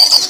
you